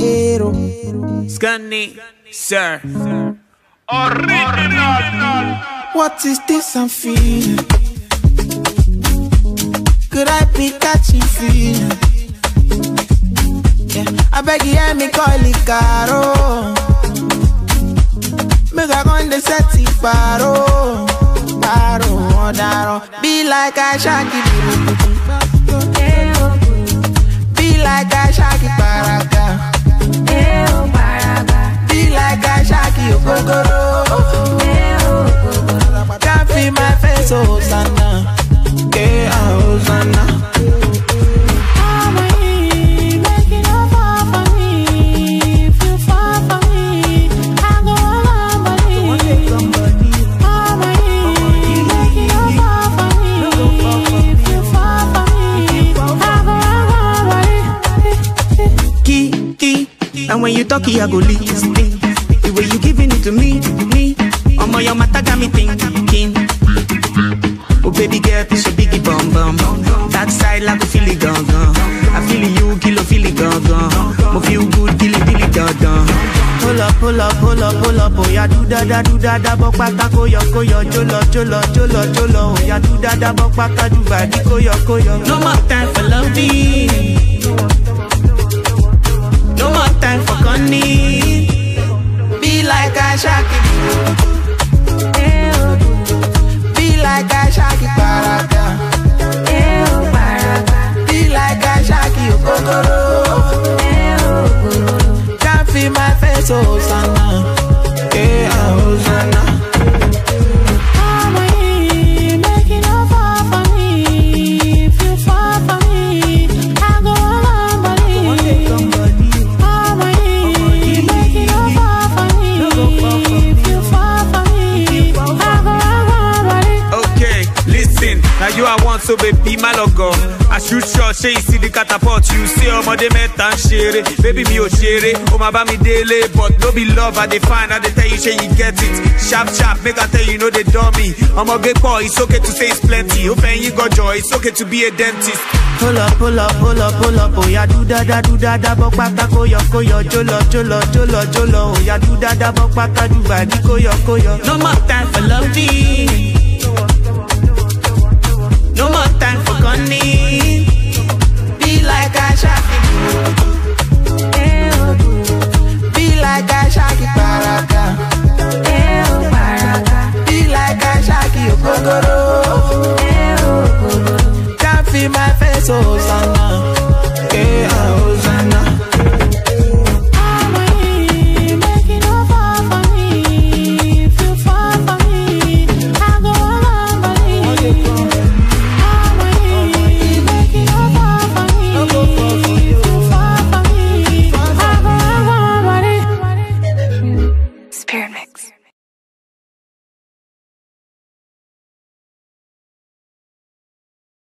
Ero. Scanny, sir. What is this I'm feeling? Could I be catching feeling? Yeah, I beg you, hear me call it caro. Make I go in the set it paro, paro, daro. Be like I shaki, when you talk, I go listen. The way you giving it to me, me. Omo, your mata got me thinking. Oh, baby girl, this a biggie bum bum. That side like a feel it gone gone. I feel it, you kill a feel it gone gone. Mo feel good, kill it gone gone. Pull up, pull up, pull up, pull up, oh yeah, do da da, do da da, bok pata koyo koyo, jolo, jolo, jolo, jolo, oh yeah, do da da, bok pata, do badi koyo koyo. No more time for loving. Time for gunning. Be like I shaki. Be like I shaki paraka. Be like I shaki okokoro. Can't feel my face, oh Hosanna. Yeah, Hosanna. Okay, Now you I want so baby my logo. I shoot shot, you see the catapult. You say ọmọdé mẹ́ta ń ṣeré. Baby mi ò ṣeré, ó máa bá mi délé. But no be love, I dey find, I dey tell you, say you get it. Sharp sharp, make I tell you, no dey dummy. Ọmọge pọ̀, it's okay to say it's plenty. Ó fẹ́ yín gọjọ, it's okay to be a dentist. Pull up, pull up, pull up, pull up, oh yeah, do da da, do da da, bok pata koyo koyo, jolo, jolo, jolo, jolo, oh yeah, do da da, bok pata, do badi koyo koyo. No more time for loving. Can't feel my face, oh.